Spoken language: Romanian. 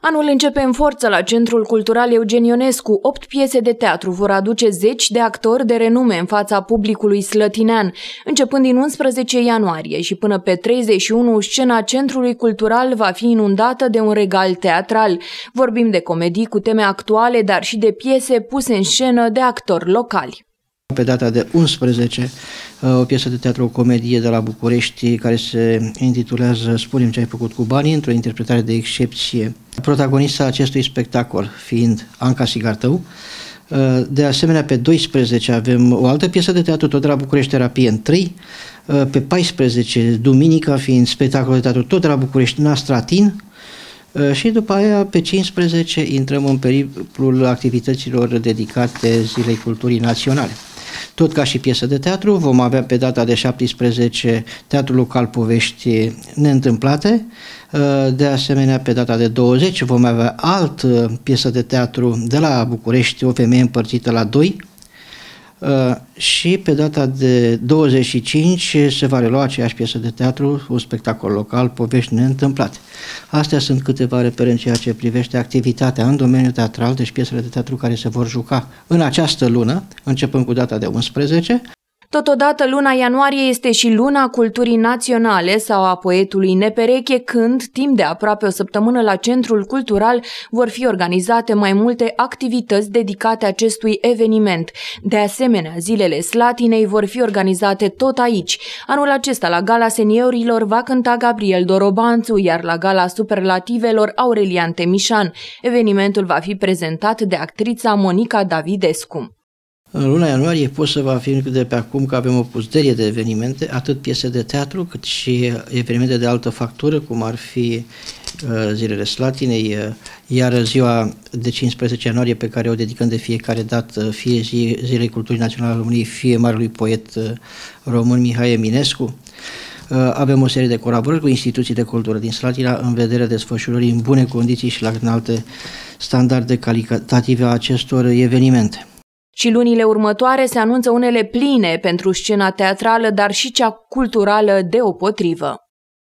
Anul începe în forță la Centrul Cultural Eugen Ionescu. Opt piese de teatru vor aduce zeci de actori de renume în fața publicului slătinean. Începând din 11 ianuarie și până pe 31, scena Centrului Cultural va fi inundată de un regal teatral. Vorbim de comedii cu teme actuale, dar și de piese puse în scenă de actori locali. Pe data de 11, uh, o piesă de teatru, o comedie de la București care se intitulează Spunem ce ai făcut cu banii, într-o interpretare de excepție. Protagonista acestui spectacol fiind Anca Sigartău. Uh, de asemenea, pe 12 avem o altă piesă de teatru, tot de la București, Terapie în 3. Uh, pe 14, duminica, fiind spectacol de teatru tot de la București, Nastratin, și după aia, pe 15, intrăm în periplul activităților dedicate Zilei Culturii Naționale. Tot ca și piesă de teatru, vom avea pe data de 17 Teatrul Local Povești Neîntâmplate. Uh, de asemenea, pe data de 20 vom avea alt uh, piesă de teatru de la București, o femeie împărțită la doi, Uh, și pe data de 25 se va relua aceeași piesă de teatru, un spectacol local, povești neîntâmplate. Astea sunt câteva repere în ceea ce privește activitatea în domeniul teatral, deci piesele de teatru care se vor juca în această lună, începând cu data de 11, Totodată, luna ianuarie este și luna culturii naționale sau a poetului Nepereche, când, timp de aproape o săptămână la Centrul Cultural, vor fi organizate mai multe activități dedicate acestui eveniment. De asemenea, zilele Slatinei vor fi organizate tot aici. Anul acesta, la Gala Seniorilor, va cânta Gabriel Dorobanțu, iar la Gala Superlativelor, Aurelian Temișan. Evenimentul va fi prezentat de actrița Monica Davidescu. În luna ianuarie pot să vă afirm de pe acum că avem o pusterie de evenimente, atât piese de teatru, cât și evenimente de altă factură, cum ar fi uh, zilele Slatinei, uh, iar ziua de 15 ianuarie pe care o dedicăm de fiecare dată, fie zi, Zilei Culturii Naționale al României, fie marelui poet uh, român Mihai Eminescu. Avem o serie de colaborări cu instituții de cultură din Slatina în vederea desfășurării în bune condiții și la înalte standarde calitative a acestor evenimente. Și lunile următoare se anunță unele pline pentru scena teatrală, dar și cea culturală deopotrivă.